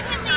Thank you.